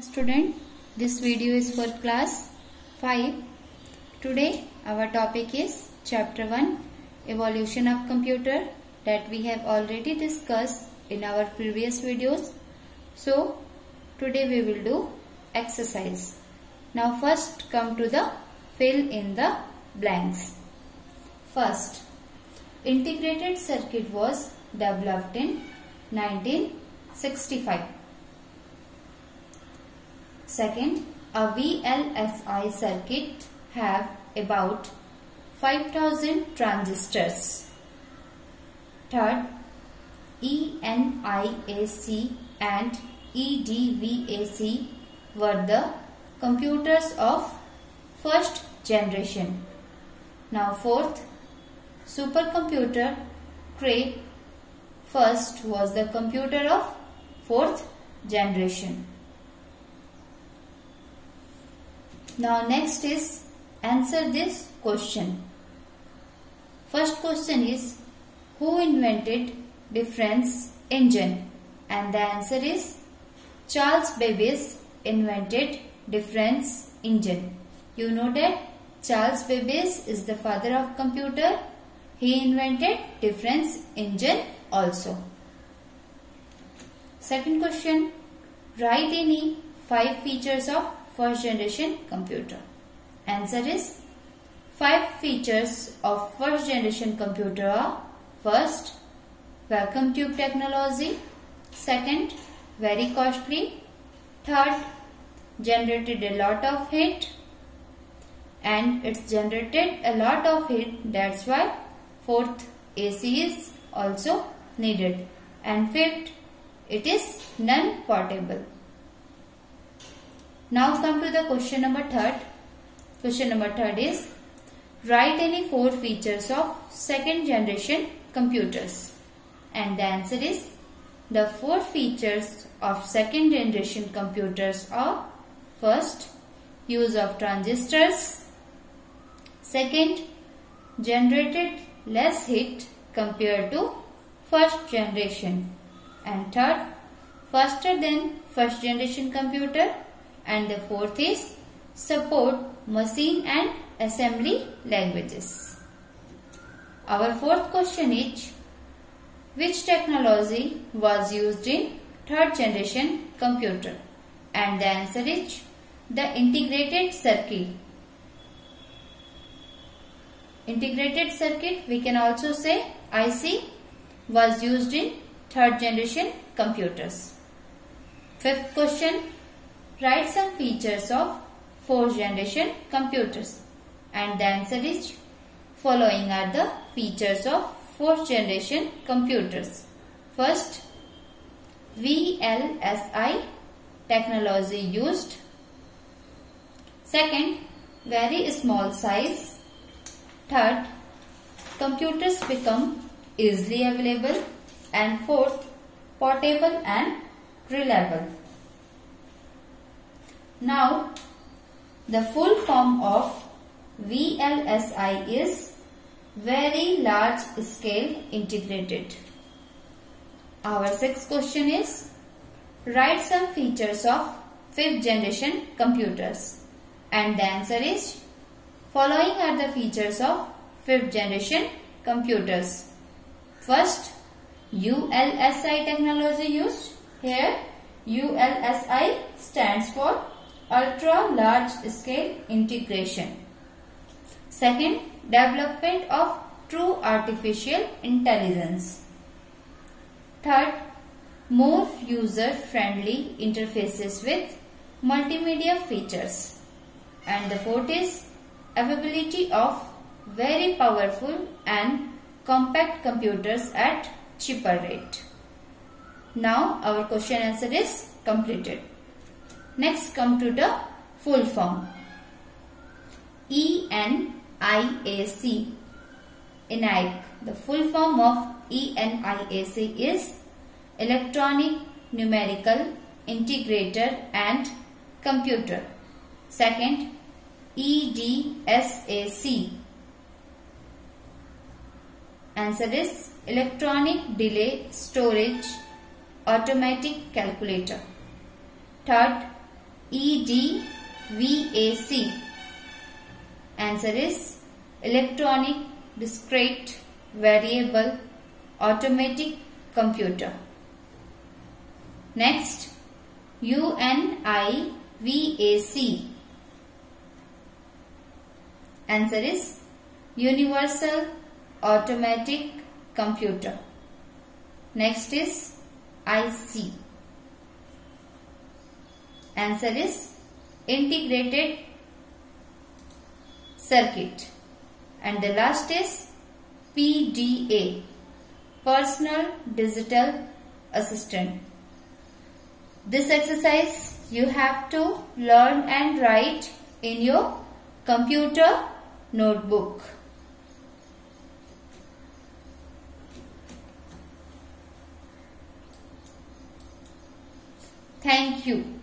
Student, this video is for class 5. Today our topic is chapter 1 evolution of computer that we have already discussed in our previous videos. So today we will do exercise. Now first come to the fill in the blanks. First, integrated circuit was developed in 1965. Second, a VLSI circuit have about 5000 transistors. Third, ENIAC and EDVAC were the computers of first generation. Now fourth, supercomputer Cray first was the computer of fourth generation. Now next is answer this question. First question is who invented difference engine? And the answer is Charles Babbage invented difference engine. You know that Charles Babbage is the father of computer. He invented difference engine also. Second question. Write any five features of first generation computer. Answer is five features of first generation computer are first vacuum tube technology, second very costly, third generated a lot of heat and it's generated a lot of heat that's why fourth AC is also needed and fifth it is non-portable. Now come to the question number third. Question number third is write any four features of second generation computers. And the answer is the four features of second generation computers are first use of transistors, second generated less heat compared to first generation and third faster than first generation computer and the fourth is support machine and assembly languages. Our fourth question is which technology was used in third generation computer and the answer is the integrated circuit. Integrated circuit we can also say IC was used in third generation computers. Fifth question Write some features of fourth generation computers and the answer is following are the features of fourth generation computers. First, VLSI technology used. Second, very small size. Third, computers become easily available. And fourth, portable and reliable. Now, the full form of VLSI is Very Large Scale Integrated. Our sixth question is Write some features of fifth generation computers. And the answer is Following are the features of fifth generation computers. First, ULSI technology used. Here, ULSI stands for ultra large scale integration. Second, development of true artificial intelligence. Third, more user friendly interfaces with multimedia features. And the fourth is availability of very powerful and compact computers at cheaper rate. Now our question answer is completed. Next come to the full form. ENIAC. ENIAC. The full form of ENIAC is Electronic Numerical Integrator and Computer. Second, EDSAC. Answer is Electronic Delay Storage Automatic Calculator. Third, EDVAC? Answer is Electronic Discrete Variable Automatic Computer. Next, UNIVAC. Answer is Universal Automatic Computer. Next is IC. Answer is Integrated Circuit. And the last is PDA. Personal Digital Assistant. This exercise you have to learn and write in your computer notebook. Thank you.